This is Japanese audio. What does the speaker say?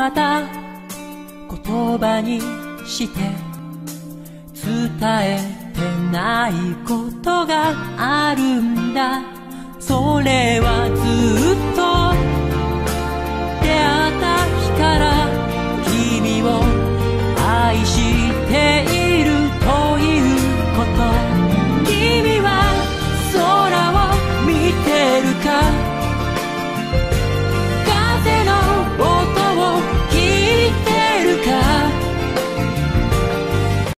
また言葉にして伝えてないことがあるんだ。それは